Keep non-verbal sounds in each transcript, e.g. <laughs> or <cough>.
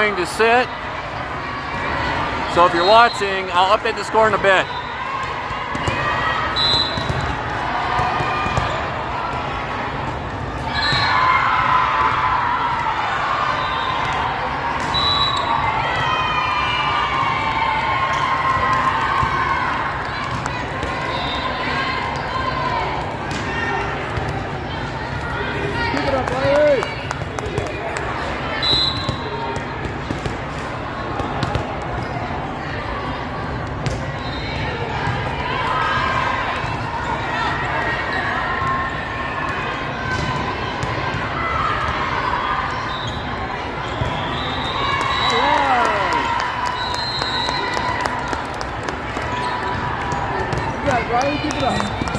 to sit. So if you're watching, I'll update the score in a bit. Riley, keep it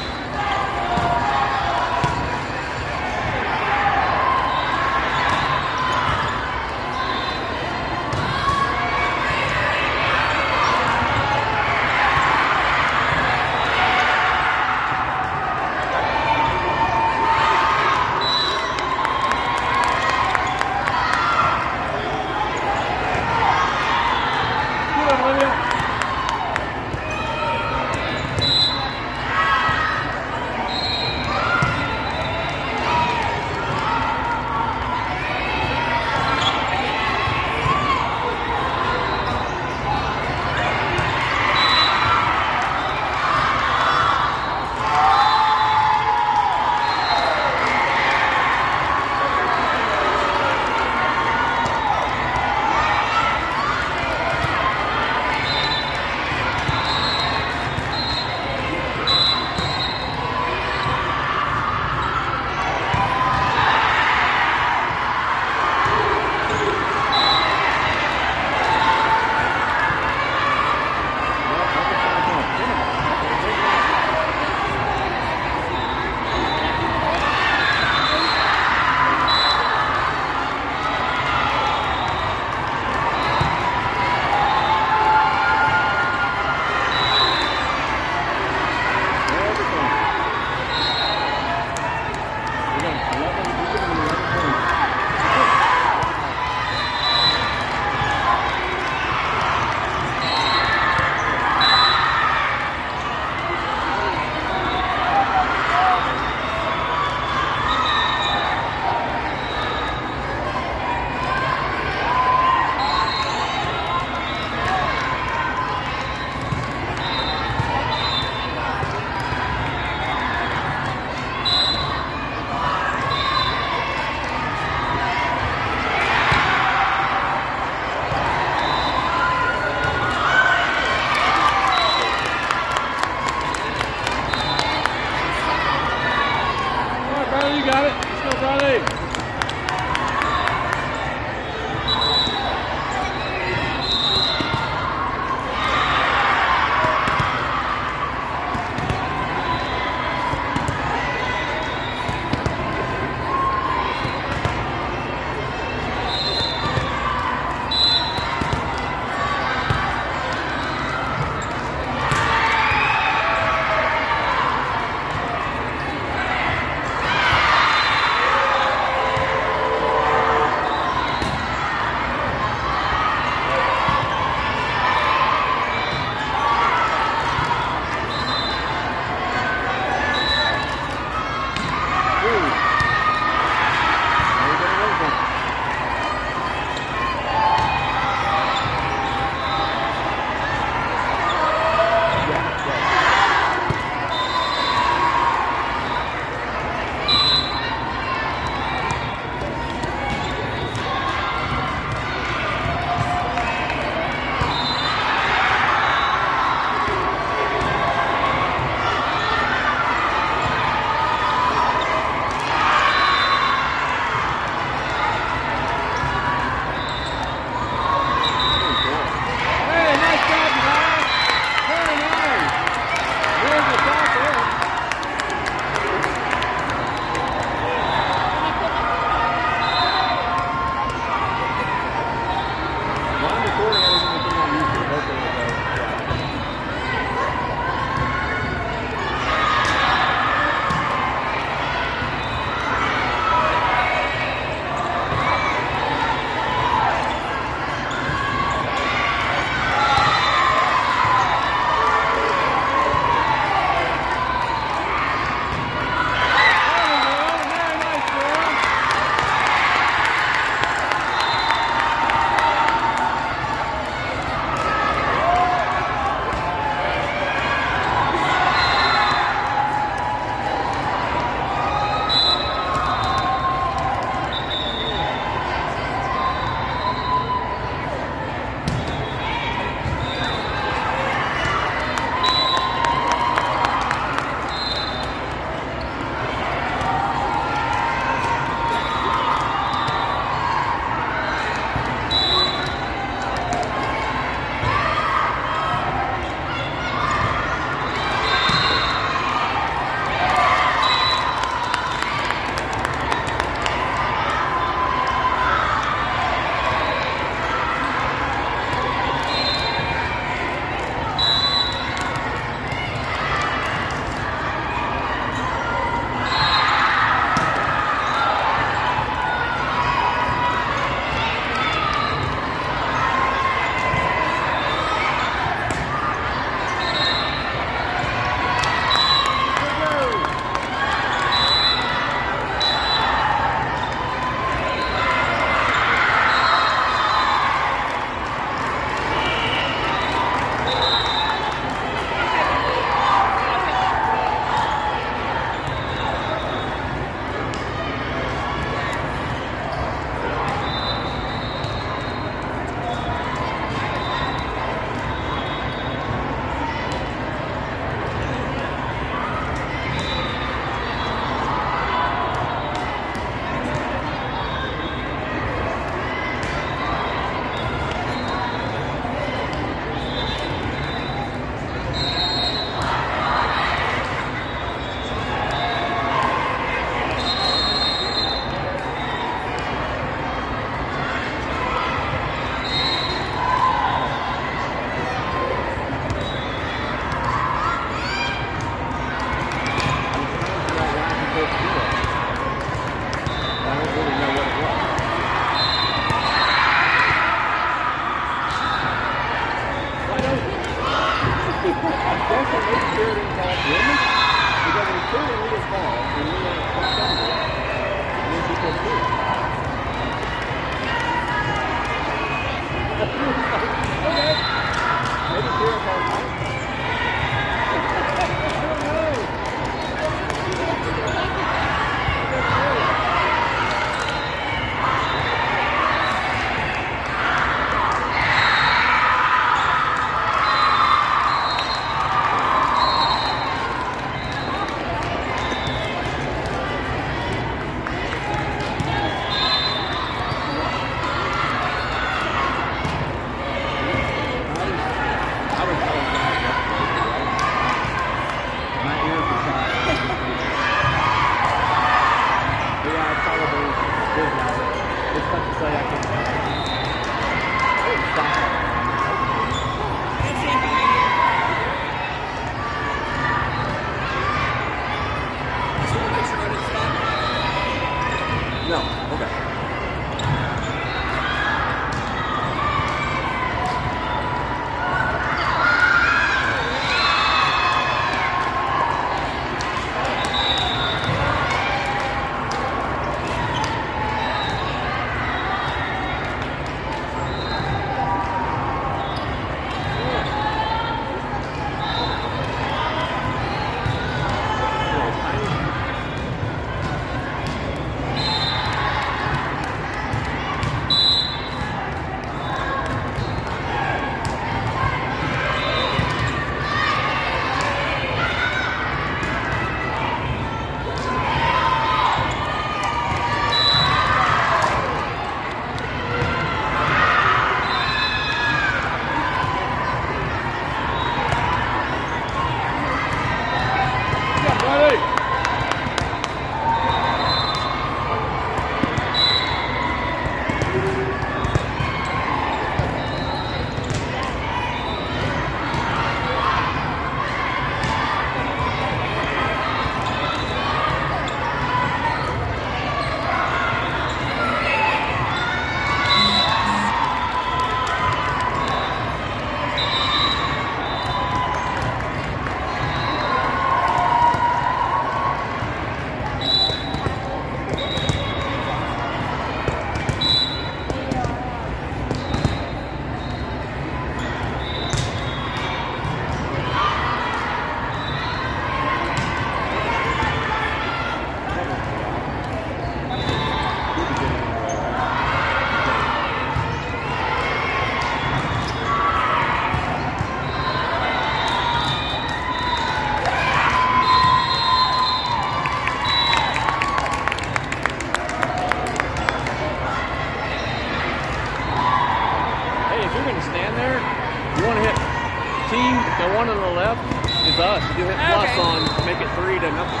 You Okay. on, make it three to nothing.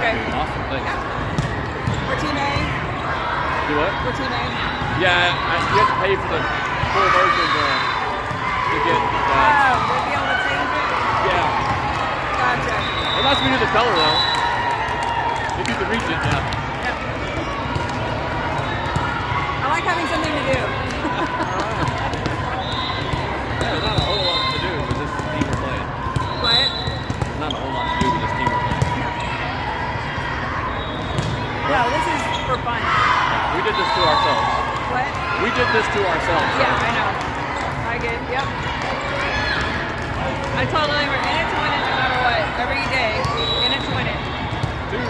Okay. Awesome. Thanks. We're team A. Do what? We're team A. Yeah, I, you have to pay for the full version to, to get. Uh, Oh, we'll be able to change it. yeah. Gotcha. It lets me do the color though. If you can reach it, yeah. I like having something to do. <laughs> <laughs> Yeah, there's not a whole lot to do with this team we're playing. What? There's not a whole lot to do with this team we're playing. No, this is for fun. We did this to ourselves. What? We did this to ourselves. Yeah, I know. I get. Yep. I totally we're in it to win it no matter what. Every day, in it to win it. Two.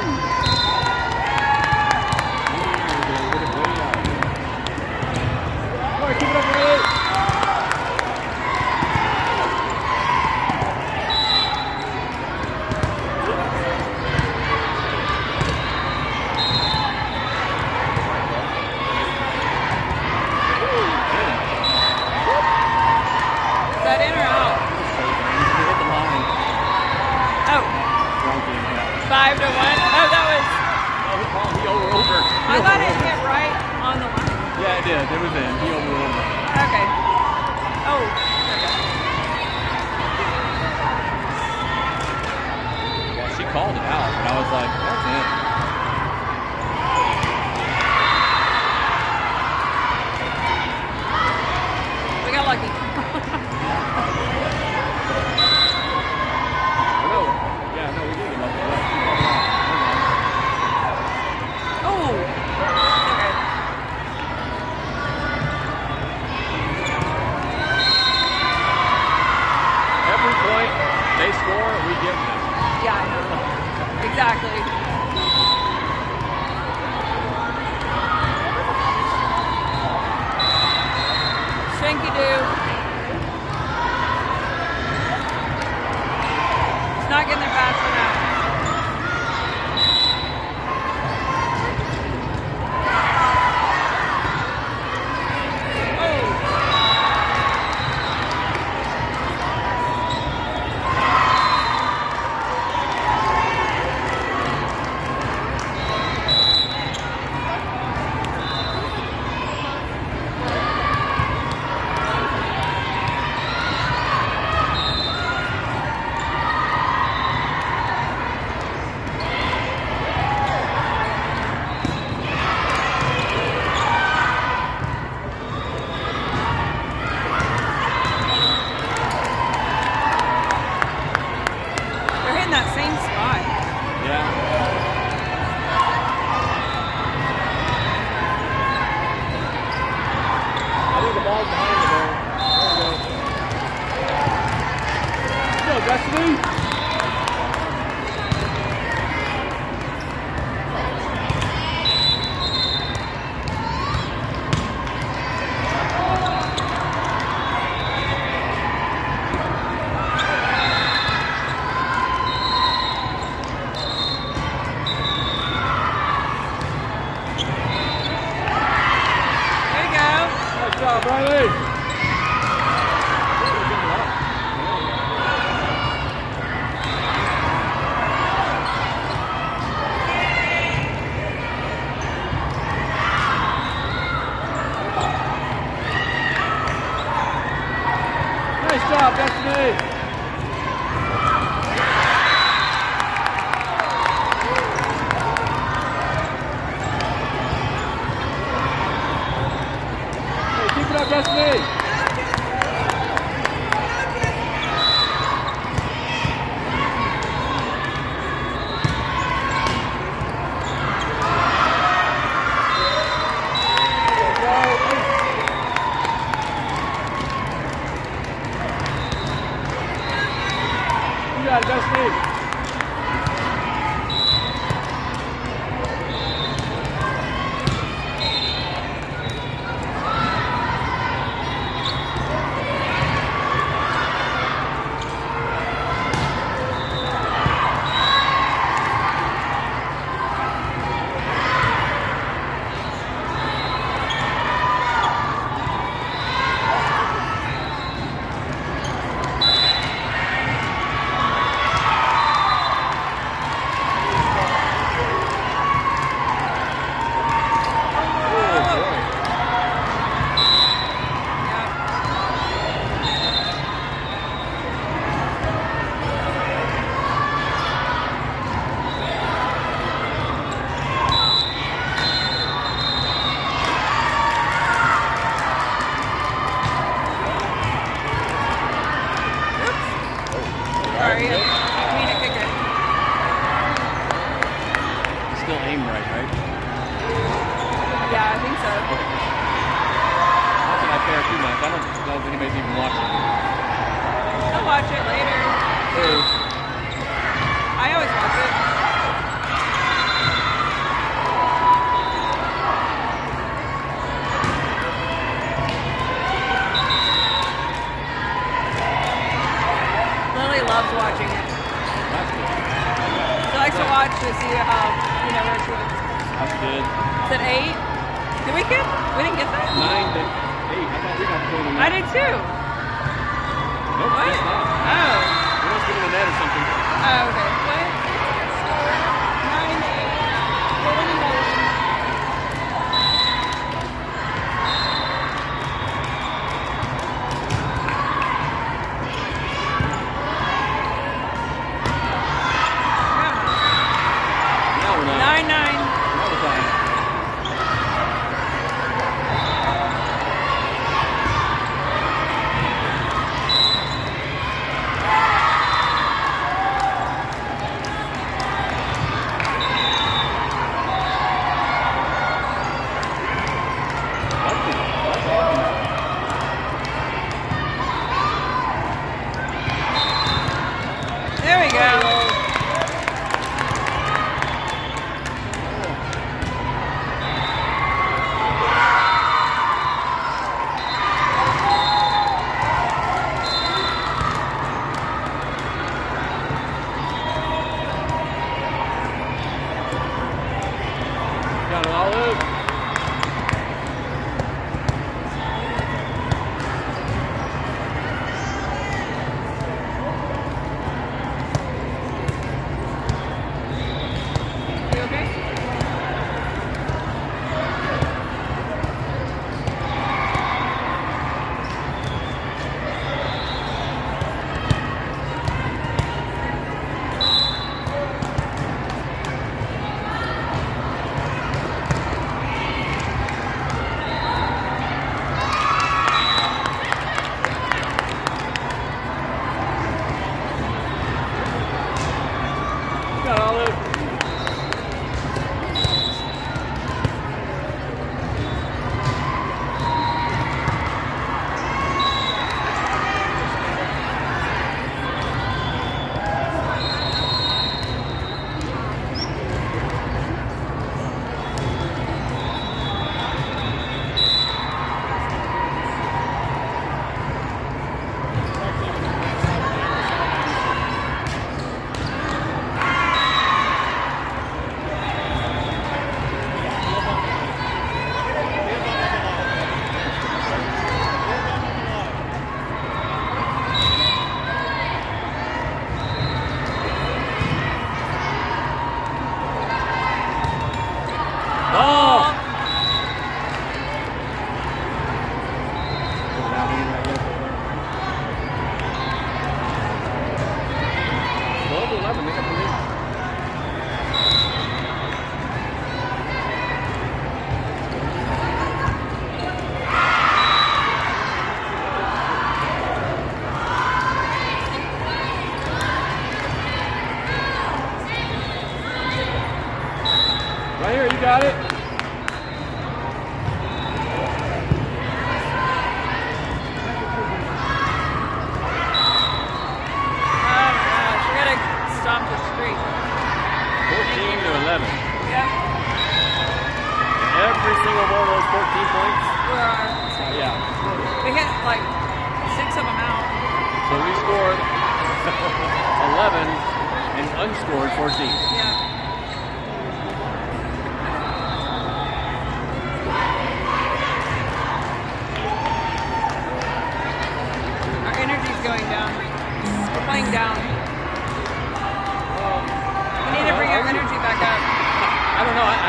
All right, keep it up, Riley. Is that in or out? Oh, five to one. Oh, that was. He over over. I thought it hit right on the line. Yeah, it did. It was in. He over over. Okay. Oh. Okay. Yeah, she called it out, and I was like, that's in.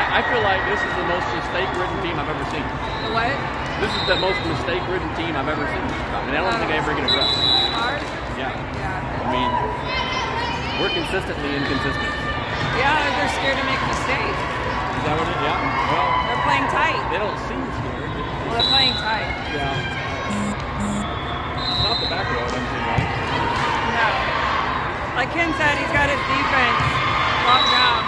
I, I- I feel like this is the most mistake-ridden team I've ever seen. The what? This is the most mistake-ridden team I've ever seen. And I don't think I ever get addressed. Ours? Yeah. Yeah. I mean, we're consistently inconsistent. Yeah, they're scared to make mistakes. Is that what it is? Yeah. Well, They're playing tight. they don't seem scared. Well, they're playing tight. Yeah. It's not the back row, seem like. No. Like Ken said, he's got his defense locked down.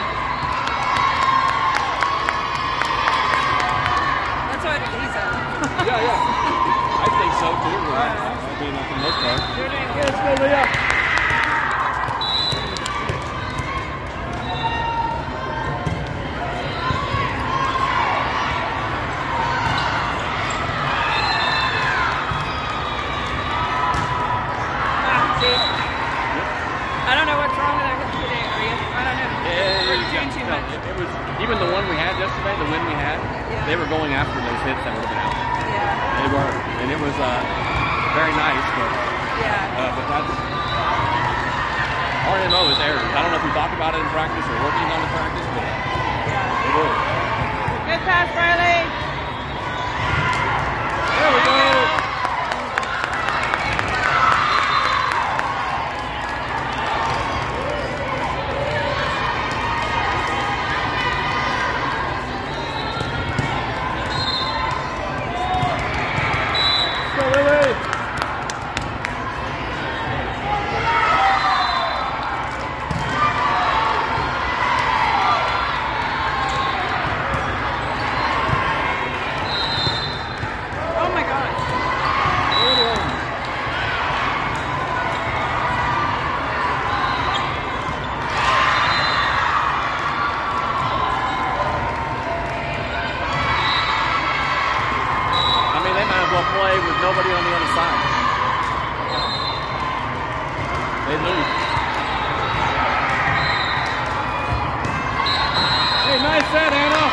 That's what he said. Yeah, yeah. I think so too. I, I mean, for the most part. Let's go. Ah, see? I don't know what's wrong with our hips today. Are you? I don't know. Yeah, We're yeah, doing too no, much. It, it was even the one we had yesterday, the win we had. Yeah. They were going after those hits that would have been out. Yeah. They were, and it was uh, very nice. But Yeah. uh, but that's our mo is errors. I don't know if we talked about it in practice or working on the practice, but Yeah. it is. Pass, Riley. There we go. Go, Lily. Oh my God. I mean, they might as well play with nobody on the other side. They lose. Hey, nice set, Anna.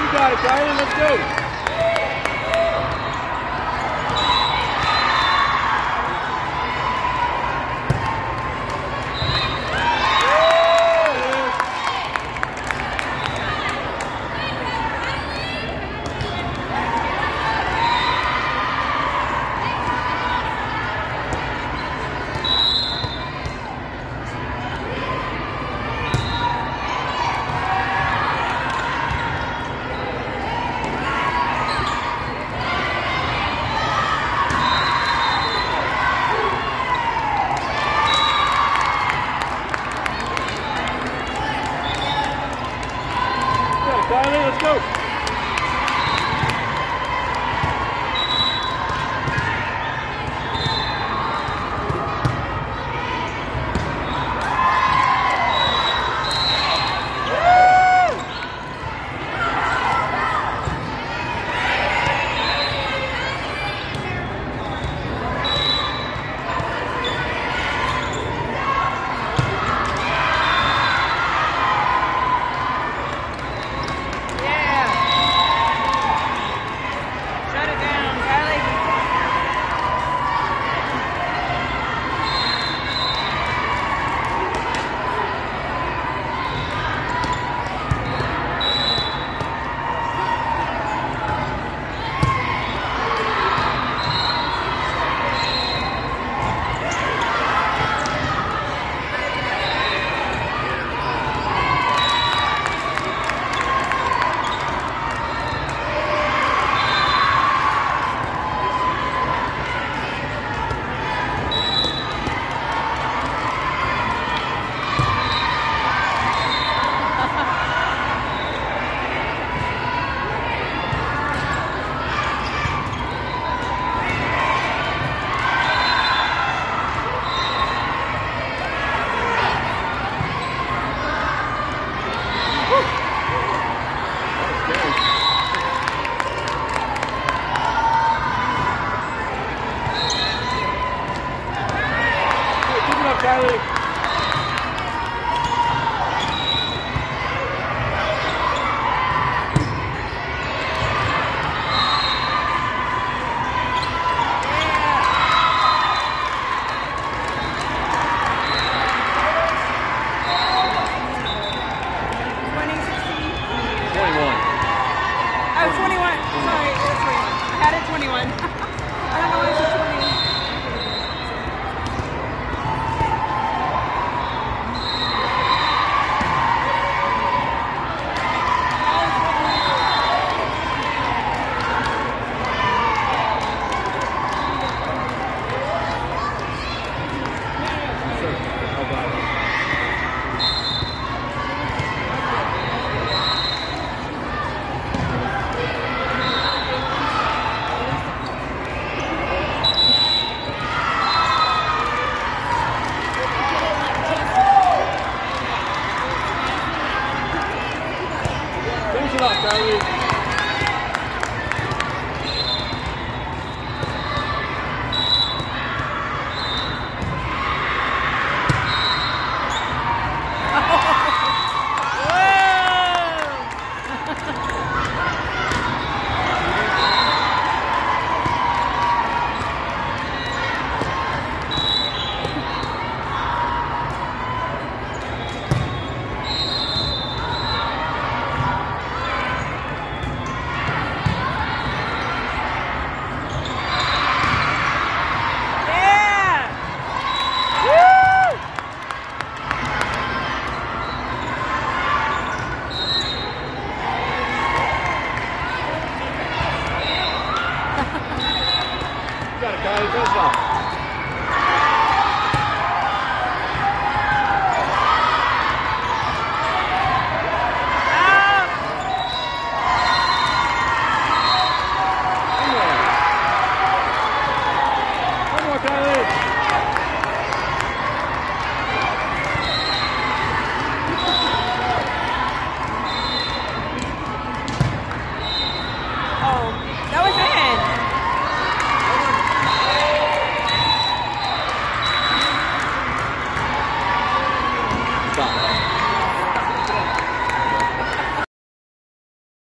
You got it, darling. Let's go.